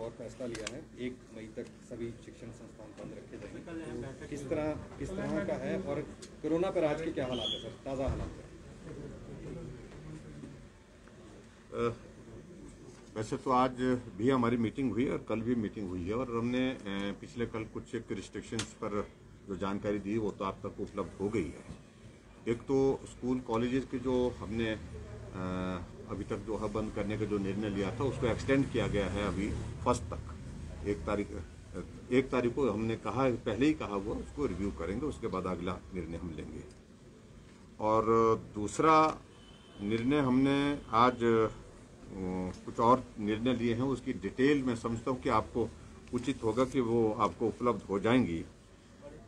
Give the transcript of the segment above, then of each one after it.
और फैसला लिया है। एक मई तक सभी शिक्षण संस्थान बंद रखे जाएँगे। तो किस तरह किस तरह का है और कोरोना पर आज के क्या हालात है, सर? ताज़ा हालात है? वैसे तो आज भी हमारी मीटिंग हुई और कल भी मीटिंग हुई है और हमने पिछले कल कुछ एक रिस्ट्रिक्शंस पर जो जानकारी दी वो तो आप तक उपलब्ध हो गई है। एक तो स्कूल, कॉलेजेस के जो हमने अभी तक जो है बंद करने का जो निर्णय लिया था, उसको एक्सटेंड किया गया है अभी फ़र्स्ट तक। एक तारीख एक तारीख को हमने कहा, पहले ही कहा हुआ उसको रिव्यू करेंगे, उसके बाद अगला निर्णय हम लेंगे। और दूसरा निर्णय हमने आज, कुछ और निर्णय लिए हैं, उसकी डिटेल मैं समझता हूँ कि आपको उचित होगा कि वो आपको उपलब्ध हो जाएँगी।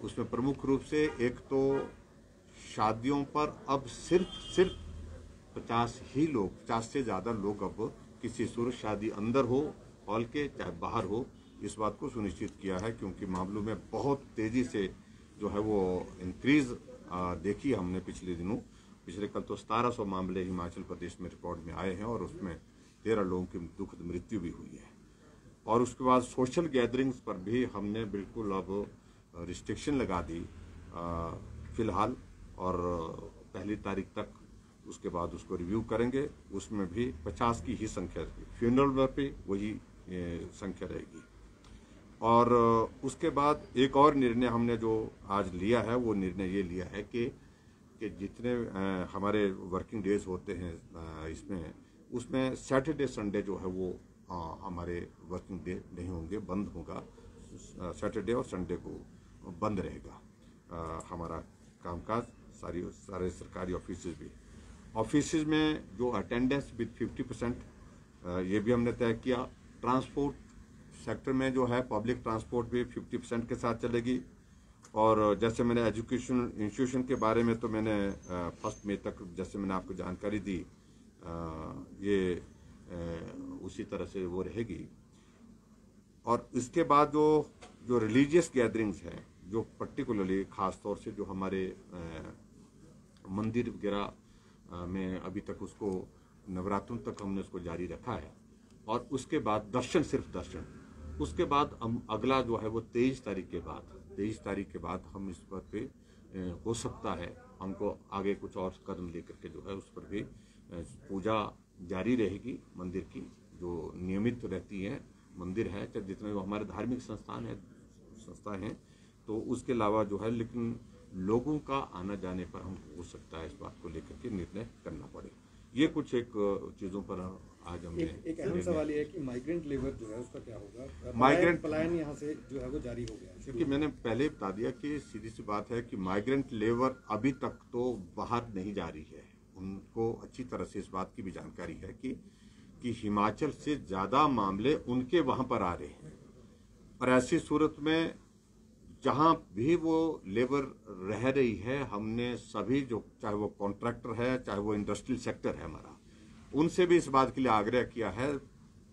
उसमें प्रमुख रूप से एक तो शादियों पर अब सिर्फ़ सिर्फ़ पचास ही लोग, पचास से ज़्यादा लोग अब किसी सूरत शादी अंदर हो, हॉल के, चाहे बाहर हो, इस बात को सुनिश्चित किया है क्योंकि मामलों में बहुत तेज़ी से जो है वो इंक्रीज देखी हमने पिछले दिनों। पिछले कल तो सतारह सौ मामले हिमाचल प्रदेश में रिकॉर्ड में आए हैं और उसमें तेरह लोगों की दुखद मृत्यु भी हुई है। और उसके बाद सोशल गैदरिंग्स पर भी हमने बिल्कुल अब रिस्ट्रिक्शन लगा दी फ़िलहाल। और पहली तारीख तक उसके बाद उसको रिव्यू करेंगे, उसमें भी पचास की ही संख्या रहेगी। फ्यूनरल पर भी वही संख्या रहेगी। और उसके बाद एक और निर्णय हमने जो आज लिया है, वो निर्णय ये लिया है कि कि जितने हमारे वर्किंग डेज़ होते हैं इसमें, उसमें सैटरडे संडे जो है वो हमारे वर्किंग डे नहीं होंगे, बंद होगा। सैटरडे और संडे को बंद रहेगा। हमारा कामकाज सारी, सारे सरकारी ऑफ़िस भी। ऑफ़िस में जो अटेंडेंस विद 50 परसेंट ये भी हमने तय किया। ट्रांसपोर्ट सेक्टर में जो है, पब्लिक ट्रांसपोर्ट भी 50 परसेंट के साथ चलेगी। और जैसे मैंने एजुकेशन, इंस्टीट्यूशन के बारे में तो मैंने फ़र्स्ट मई तक जैसे मैंने आपको जानकारी दी ये उसी तरह से वो रहेगी। और इसके बाद जो जो रिलीजियस गैदरिंग्स हैं, जो पर्टिकुलरली खास तौर से जो हमारे मंदिर वगैरह में अभी तक उसको नवरात्रों तक हमने उसको जारी रखा है। और उसके बाद दर्शन, सिर्फ़ दर्शन। उसके बाद हम अगला जो है वो तेईस तारीख के बाद, तेईस तारीख के बाद हम इस पर पे हो सकता है हमको आगे कुछ और कदम लेकर के जो है उस पर भी पूजा जारी रहेगी मंदिर की, जो नियमित रहती है, मंदिर है, चाहे जितने हमारे धार्मिक संस्थान है संस्था हैं तो उसके अलावा जो है लेकिन लोगों का आना जाने पर हम हो सकता है इस बात को लेकर के निर्णय करना पड़े। ये कुछ एक चीज़ों पर आज हमने एक एक अहम सवाल ये है कि माइग्रेंट लेबर जो है उसका क्या होगा? Migrant- पलायन यहाँ से जो है वो जारी हो गया क्योंकि मैंने पहले बता दिया कि सीधी सी बात है कि माइग्रेंट लेबर अभी तक तो बाहर नहीं जा रही है। उनको अच्छी तरह से इस बात की भी जानकारी है कि कि हिमाचल से ज़्यादा मामले उनके वहाँ पर आ रहे हैं। और ऐसी सूरत में जहाँ भी वो लेबर रह रही है, हमने सभी जो, चाहे वो कॉन्ट्रैक्टर है, चाहे वो इंडस्ट्रियल सेक्टर है हमारा, उनसे भी इस बात के लिए आग्रह किया है,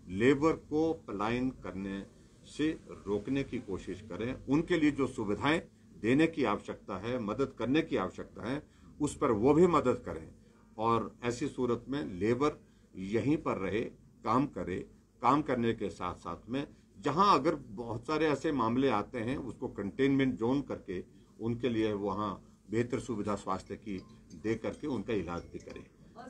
लेबर को पलायन करने से रोकने की कोशिश करें। उनके लिए जो सुविधाएँ देने की आवश्यकता है, मदद करने की आवश्यकता है, उस पर वो भी मदद करें। और ऐसी सूरत में लेबर यहीं पर रहे, काम करे, काम करने के साथ साथ में जहाँ अगर बहुत सारे ऐसे मामले आते हैं उसको कंटेनमेंट जोन करके उनके लिए वहाँ बेहतर सुविधा स्वास्थ्य की दे करके उनका इलाज भी करें।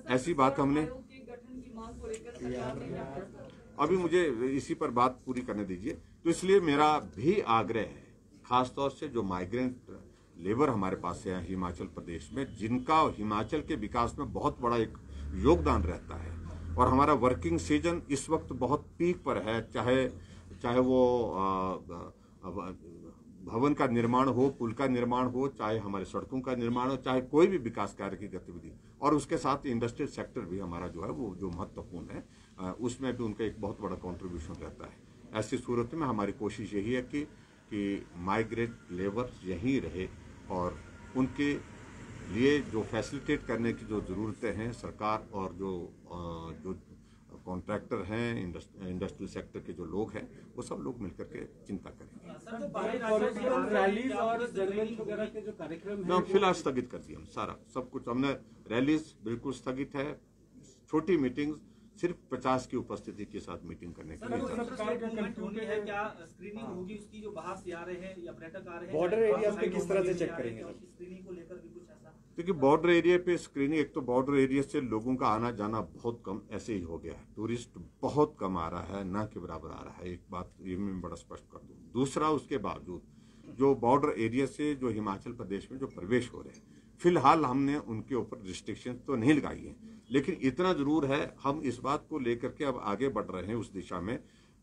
ऐसी बात हमने आयोग के गठन की मांग को लेकर सरकार ने यहाँ अभी मुझे इसी पर बात पूरी करने दीजिए। तो इसलिए मेरा भी आग्रह है खासतौर से जो माइग्रेंट लेबर हमारे पास है हिमाचल प्रदेश में जिनका हिमाचल के विकास में बहुत बड़ा एक योगदान रहता है। और हमारा वर्किंग सीज़न इस वक्त बहुत पीक पर है चाहे चाहे वो भवन का निर्माण हो, पुल का निर्माण हो, चाहे हमारे सड़कों का निर्माण हो, चाहे कोई भी विकास कार्य की गतिविधि, और उसके साथ इंडस्ट्रियल सेक्टर भी हमारा जो है, वो, जो महत्वपूर्ण है उसमें भी उनका एक बहुत बड़ा कंट्रीब्यूशन रहता है। ऐसी सूरत में हमारी कोशिश यही है कि कि माइग्रेट लेबर यहीं रहे, और उनके लिए जो फैसिलिटेट करने की जो ज़रूरतें हैं, सरकार और जो जो कॉन्ट्रैक्टर हैं इंडस्ट्रियल सेक्टर के जो लोग हैं वो सब लोग मिलकर के चिंता करेंगे। सर जो बाहरी राज्यों से हम रैलीज और जर्नल वगैरह के जो कार्यक्रम ना फ़िलहाल स्थगित कर दिया हम सारा सब कुछ हमने रैलीज बिल्कुल स्थगित है छोटी मीटिंग्स सिर्फ़ पचास की उपस्थिति के साथ मीटिंग करने के लिए कंट्रोल होनी है। है। क्या स्क्रीनिंग होगी उसकी जो बाहर से आ रहे हैं या पर्यटक आ रहे हैं Border या पे किस तरह से हैं, करेंगे, देखिए बॉर्डर एरिया पे स्क्रीनिंग एक तो बॉर्डर एरिया से लोगों का आना जाना बहुत कम ऐसे ही हो गया है। टूरिस्ट बहुत कम आ रहा है, ना के बराबर आ रहा है। एक बात ये मैं बड़ा स्पष्ट कर दूँ। दूसरा, उसके बावजूद, जो बॉर्डर एरिया से जो हिमाचल प्रदेश में जो प्रवेश हो रहे हैं, फ़िलहाल हमने उनके ऊपर रिस्ट्रिक्शन तो नहीं लगाई है। लेकिन इतना ज़रूर है, हम इस बात को लेकर के अब आगे बढ़ रहे हैं उस दिशा में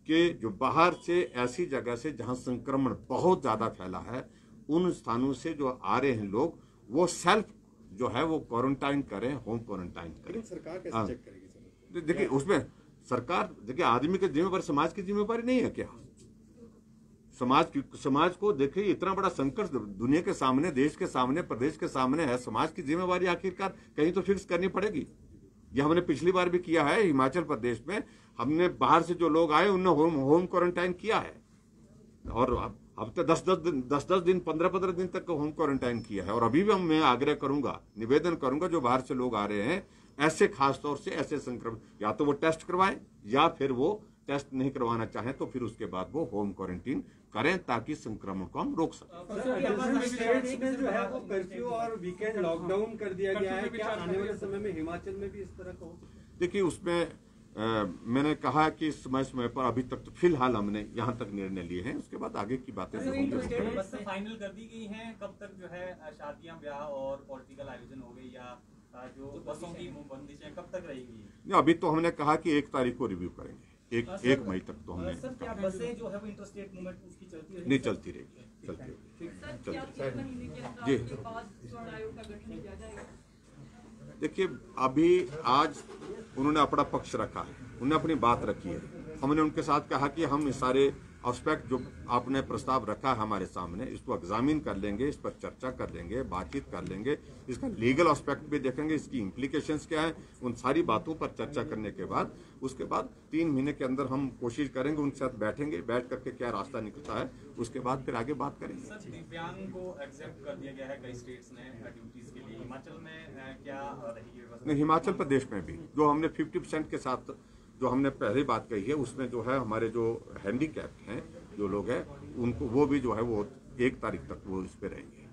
कि जो बाहर से, ऐसी जगह से जहाँ संक्रमण बहुत ज़्यादा फैला है, उन स्थानों से जो आ रहे हैं लोग, वो सेल्फ जो है वो क्वारंटाइन करें होम क्वारंटाइन करें। सरकार कैसे हाँ। चेक करेगी सर? देखिए उसमें सरकार देखिए आदमी की जिम्मेवारी समाज की जिम्मेवारी नहीं है क्या? समाज की समाज को देखिए इतना बड़ा संकट दुनिया के सामने देश के सामने प्रदेश के सामने है। समाज की जिम्मेवारी आखिरकार कहीं तो फिक्स करनी पड़ेगी। ये हमने पिछली बार भी किया है हिमाचल प्रदेश में। हमने बाहर से जो लोग आए उन्हें होम होम क्वारंटाइन किया है। और अब अब तो दस दस दिन दस दस दिन पंद्रह पंद्रह दिन तक होम क्वारंटाइन किया है। और अभी भी हम मैं आग्रह करूँगा निवेदन करूँगा जो बाहर से लोग आ रहे हैं ऐसे खास तौर से ऐसे संक्रमण या तो वो टेस्ट करवाएँ या फिर वो टेस्ट नहीं करवाना चाहें तो फिर उसके बाद वो होम क्वारंटीन करें ताकि संक्रमण को हम रोक सकें। स्टेट्स में जो है वो कर्फ्यू और वीकेंड लॉकडाउन कर दिया गया है। क्या आने वाले समय में हिमाचल में भी इस तरह का देखिए उसमें मैंने कहा कि समय समय पर अभी तक तो फ़िलहाल हमने यहाँ तक निर्णय लिए हैं। उसके बाद आगे की बातें जो सर होंगी इंटरस्टेट बसें फाइनल कर दी गई हैं। कब तक जो है शादियाँ ब्याह और पॉलिटिकल आयोजन हो गए या जो बसों की बंदिशें कब तक रहेगी? नहीं, अभी तो हमने कहा कि एक तारीख को रिव्यू करेंगे। एक सर, एक मई तक तो हमने सर क्या बसें जो है वो इंटरस्टेट मूवमेंट उसकी चलती रहेगी? नहीं चलती रहेगी। चलती रहेगी। सर चल- क्या तीन महीने के अंदर जी। आपके बाद स्वर्ण आयोग का गठन किया जाएगा? देखिए अभी आज उन्होंने अपना पक्ष रखा है। उन्होंने अपनी बात रखी है। हमने उनके साथ कहा कि हम इस सारे एस्पेक्ट जो आपने प्रस्ताव रखा है हमारे सामने इसको एग्जामिन कर लेंगे इस पर चर्चा कर लेंगे बातचीत कर लेंगे इसका लीगल एस्पेक्ट भी देखेंगे इसकी इम्प्लीकेशंस क्या है उन सारी बातों पर चर्चा करने के बाद उसके बाद तीन महीने के अंदर हम कोशिश करेंगे उनके साथ बैठेंगे बैठ करके क्या रास्ता निकलता है उसके बाद फिर आगे बात करेंगे। दिव्यांग को एक्सेप्ट कर दिया गया है कई स्टेट्स ने ड्यूटीज़ के लिए। हिमाचल में क्या नहीं हिमाचल प्रदेश में भी जो हमने 50 परसेंट के साथ जो हमने पहले बात कही है, उसमें जो है हमारे जो हैंडीकैप हैं, जो लोग हैं, उनको वो भी जो है वो एक तारीख तक वो इस पर रहेंगे।